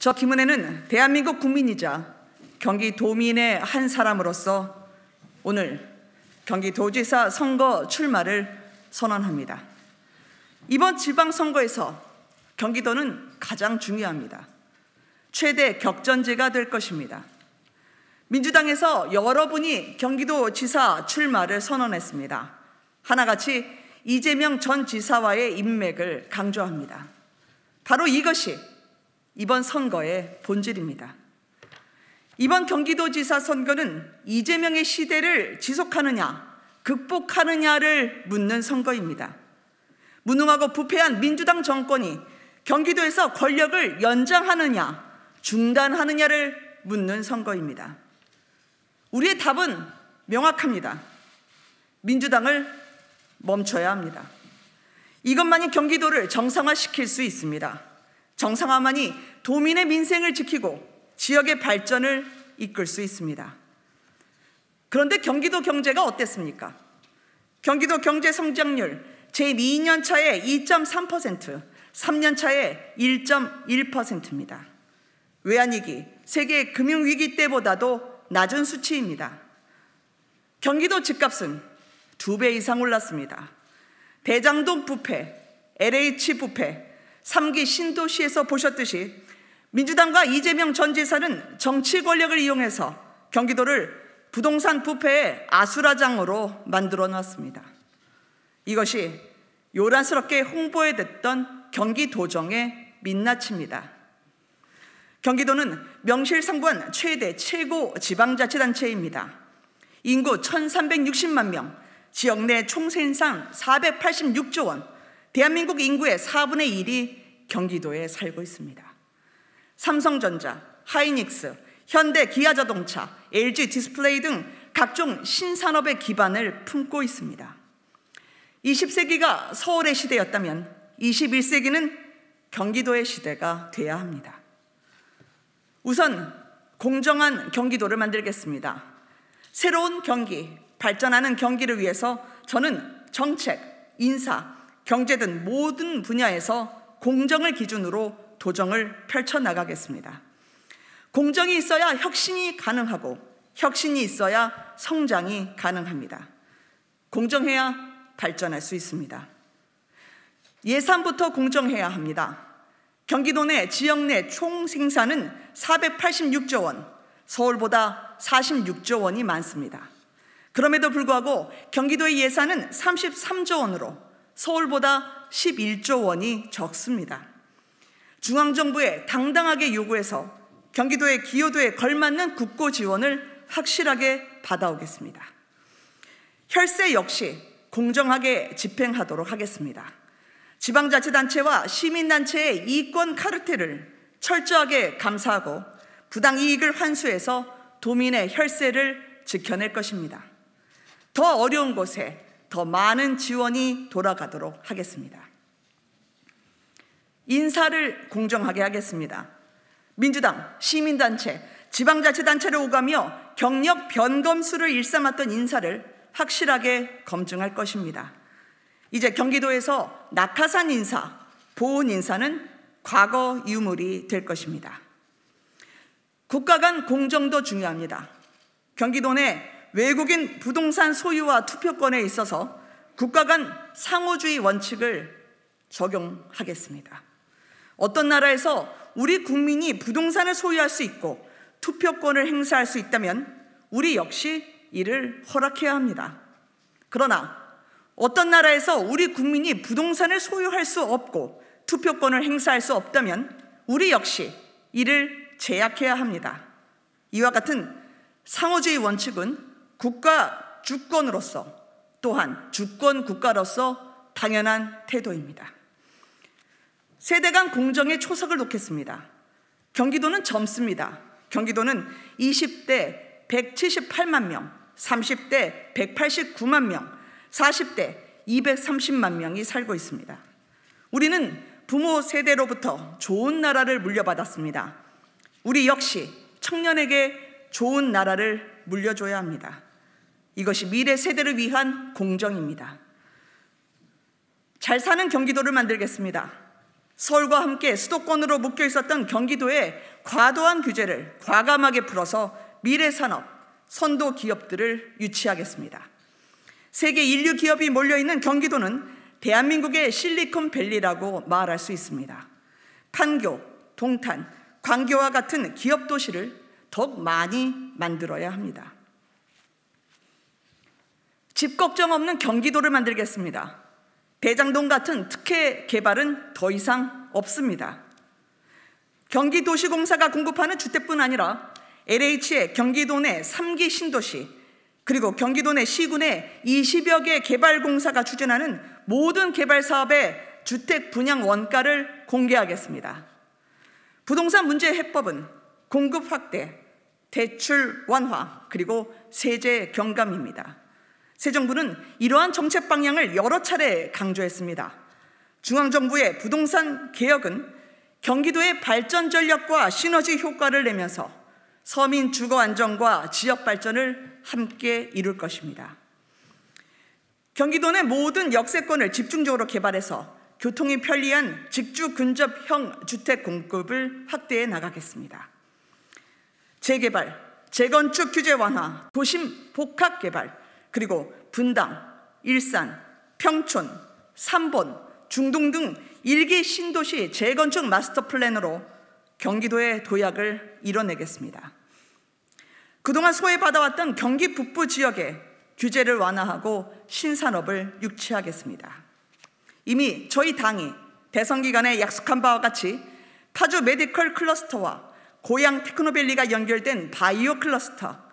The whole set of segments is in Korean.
저 김은혜는 대한민국 국민이자 경기 도민의 한 사람으로서 오늘 경기도지사 선거 출마를 선언합니다. 이번 지방선거에서 경기도는 가장 중요합니다. 최대 격전지가 될 것입니다. 민주당에서 여러분이 경기도 지사 출마를 선언했습니다. 하나같이 이재명 전 지사와의 인맥을 강조합니다. 바로 이것이 이번 선거의 본질입니다. 이번 경기도지사 선거는 이재명의 시대를 지속하느냐, 극복하느냐를 묻는 선거입니다. 무능하고 부패한 민주당 정권이 경기도에서 권력을 연장하느냐, 중단하느냐를 묻는 선거입니다. 우리의 답은 명확합니다. 민주당을 멈춰야 합니다. 이것만이 경기도를 정상화시킬 수 있습니다. 정상화만이 도민의 민생을 지키고 지역의 발전을 이끌 수 있습니다. 그런데 경기도 경제가 어땠습니까? 경기도 경제 성장률 제2년 차에 2.3%, 3년 차에 1.1%입니다. 외환위기, 세계 금융위기 때보다도 낮은 수치입니다. 경기도 집값은 두 배 이상 올랐습니다. 대장동 부패, LH 부패, 3기 신도시에서 보셨듯이 민주당과 이재명 전 지사는 정치 권력을 이용해서 경기도를 부동산 부패의 아수라장으로 만들어 놨습니다. 이것이 요란스럽게 홍보에 됐던 경기도정의 민낯입니다. 경기도는 명실상부한 최대 최고 지방자치단체입니다. 인구 1360만 명, 지역 내 총생산 486조 원, 대한민국 인구의 4분의 1이 경기도에 살고 있습니다. 삼성전자, 하이닉스, 현대 기아자동차, LG 디스플레이 등 각종 신산업의 기반을 품고 있습니다. 20세기가 서울의 시대였다면 21세기는 경기도의 시대가 돼야 합니다. 우선 공정한 경기도를 만들겠습니다. 새로운 경기, 발전하는 경기를 위해서 저는 정책, 인사, 경제 등 모든 분야에서 공정을 기준으로 도정을 펼쳐나가겠습니다. 공정이 있어야 혁신이 가능하고 혁신이 있어야 성장이 가능합니다. 공정해야 발전할 수 있습니다. 예산부터 공정해야 합니다. 경기도 내 지역 내 총 생산은 486조 원, 서울보다 46조 원이 많습니다. 그럼에도 불구하고 경기도의 예산은 33조 원으로 서울보다 11조 원이 적습니다. 중앙정부에 당당하게 요구해서 경기도의 기여도에 걸맞는 국고 지원을 확실하게 받아오겠습니다. 혈세 역시 공정하게 집행하도록 하겠습니다. 지방자치단체와 시민단체의 이권 카르텔을 철저하게 감사하고 부당 이익을 환수해서 도민의 혈세를 지켜낼 것입니다. 더 어려운 곳에 더 많은 지원이 돌아가도록 하겠습니다. 인사를 공정하게 하겠습니다. 민주당, 시민단체, 지방자치단체를 오가며 경력 변검수를 일삼았던 인사를 확실하게 검증할 것입니다. 이제 경기도에서 낙하산 인사, 보훈 인사는 과거 유물이 될 것입니다. 국가 간 공정도 중요합니다. 경기도 내 외국인 부동산 소유와 투표권에 있어서 국가 간 상호주의 원칙을 적용하겠습니다. 어떤 나라에서 우리 국민이 부동산을 소유할 수 있고 투표권을 행사할 수 있다면 우리 역시 이를 허락해야 합니다. 그러나 어떤 나라에서 우리 국민이 부동산을 소유할 수 없고 투표권을 행사할 수 없다면 우리 역시 이를 제약해야 합니다. 이와 같은 상호주의 원칙은 국가 주권으로서 또한 주권 국가로서 당연한 태도입니다. 세대 간 공정의 초석을 놓겠습니다. 경기도는 젊습니다. 경기도는 20대 178만 명, 30대 189만 명, 40대 230만 명이 살고 있습니다. 우리는 부모 세대로부터 좋은 나라를 물려받았습니다. 우리 역시 청년에게 좋은 나라를 물려줘야 합니다. 이것이 미래 세대를 위한 공정입니다. 잘 사는 경기도를 만들겠습니다. 서울과 함께 수도권으로 묶여 있었던 경기도의 과도한 규제를 과감하게 풀어서 미래 산업, 선도 기업들을 유치하겠습니다. 세계 인류 기업이 몰려있는 경기도는 대한민국의 실리콘밸리라고 말할 수 있습니다. 판교, 동탄, 광교와 같은 기업 도시를 더욱 많이 만들어야 합니다. 집 걱정 없는 경기도를 만들겠습니다. 대장동 같은 특혜 개발은 더 이상 없습니다. 경기도시공사가 공급하는 주택뿐 아니라 LH의 경기도 내 3기 신도시 그리고 경기도 내 시군의 20여 개 개발공사가 추진하는 모든 개발 사업의 주택 분양 원가를 공개하겠습니다. 부동산 문제 해법은 공급 확대, 대출 완화, 그리고 세제 경감입니다. 새 정부는 이러한 정책 방향을 여러 차례 강조했습니다. 중앙정부의 부동산 개혁은 경기도의 발전 전략과 시너지 효과를 내면서 서민 주거 안정과 지역 발전을 함께 이룰 것입니다. 경기도 내 모든 역세권을 집중적으로 개발해서 교통이 편리한 직주 근접형 주택 공급을 확대해 나가겠습니다. 재개발, 재건축 규제 완화, 도심 복합 개발, 그리고 분당, 일산, 평촌, 삼본, 중동 등 일기 신도시 재건축 마스터 플랜으로 경기도의 도약을 이뤄내겠습니다. 그동안 소외받아왔던 경기 북부 지역에 규제를 완화하고 신산업을 유치하겠습니다. 이미 저희 당이 대선 기간에 약속한 바와 같이 파주 메디컬 클러스터와 고양 테크노밸리가 연결된 바이오 클러스터,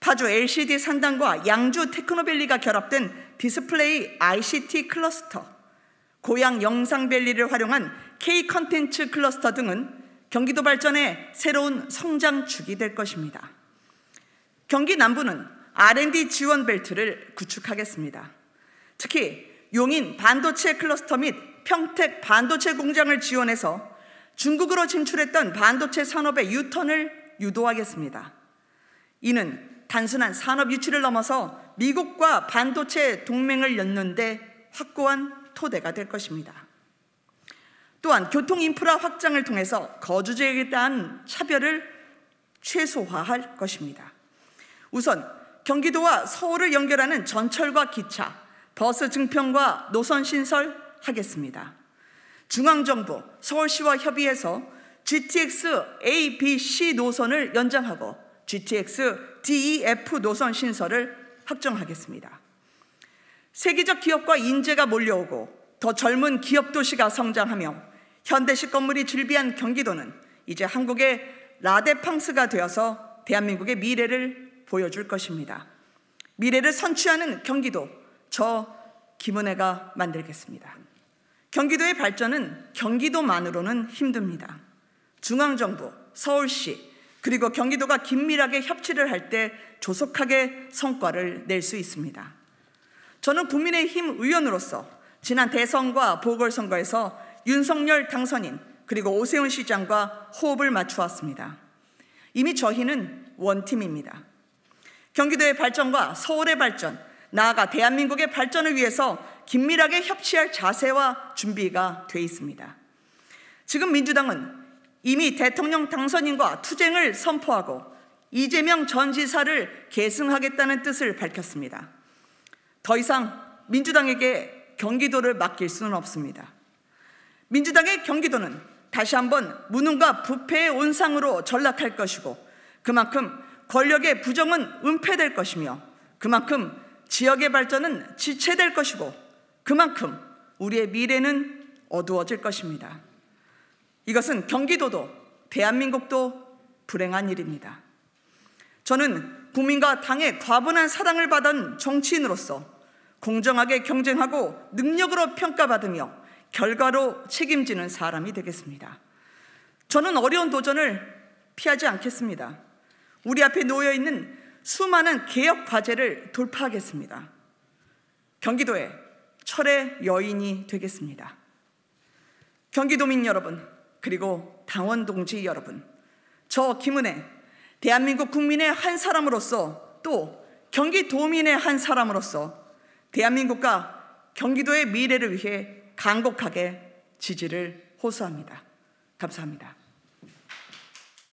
파주 LCD 산단과 양주 테크노밸리가 결합된 디스플레이 ICT 클러스터, 고양 영상밸리를 활용한 K 컨텐츠 클러스터 등은 경기도 발전의 새로운 성장축이 될 것입니다. 경기 남부는 R&D 지원 벨트를 구축하겠습니다. 특히 용인 반도체 클러스터 및 평택 반도체 공장을 지원해서 중국으로 진출했던 반도체 산업의 유턴을 유도하겠습니다. 이는 단순한 산업 유치를 넘어서 미국과 반도체 동맹을 엮는데 확고한 토대가 될 것입니다. 또한 교통 인프라 확장을 통해서 거주지에 대한 차별을 최소화할 것입니다. 우선 경기도와 서울을 연결하는 전철과 기차, 버스 증평과 노선 신설하겠습니다. 중앙정부, 서울시와 협의해서 GTX A, B, C 노선을 연장하고 GTX DEF 노선 신설을 확정하겠습니다. 세계적 기업과 인재가 몰려오고 더 젊은 기업 도시가 성장하며 현대식 건물이 즐비한 경기도는 이제 한국의 라데팡스가 되어서 대한민국의 미래를 보여줄 것입니다. 미래를 선취하는 경기도, 저 김은혜가 만들겠습니다. 경기도의 발전은 경기도만으로는 힘듭니다. 중앙정부, 서울시, 그리고 경기도가 긴밀하게 협치를 할 때 조속하게 성과를 낼 수 있습니다. 저는 국민의힘 의원으로서 지난 대선과 보궐선거에서 윤석열 당선인 그리고 오세훈 시장과 호흡을 맞추었습니다. 이미 저희는 원팀입니다. 경기도의 발전과 서울의 발전, 나아가 대한민국의 발전을 위해서 긴밀하게 협치할 자세와 준비가 돼 있습니다. 지금 민주당은 이미 대통령 당선인과 투쟁을 선포하고 이재명 전 지사를 계승하겠다는 뜻을 밝혔습니다. 더 이상 민주당에게 경기도를 맡길 수는 없습니다. 민주당의 경기도는 다시 한번 무능과 부패의 온상으로 전락할 것이고 그만큼 권력의 부정은 은폐될 것이며 그만큼 지역의 발전은 지체될 것이고 그만큼 우리의 미래는 어두워질 것입니다. 이것은 경기도도 대한민국도 불행한 일입니다. 저는 국민과 당의 과분한 사랑을 받은 정치인으로서 공정하게 경쟁하고 능력으로 평가받으며 결과로 책임지는 사람이 되겠습니다. 저는 어려운 도전을 피하지 않겠습니다. 우리 앞에 놓여 있는 수많은 개혁 과제를 돌파하겠습니다. 경기도의 철의 여인이 되겠습니다. 경기도민 여러분, 그리고 당원 동지 여러분, 저 김은혜, 대한민국 국민의 한 사람으로서 또 경기도민의 한 사람으로서 대한민국과 경기도의 미래를 위해 간곡하게 지지를 호소합니다. 감사합니다.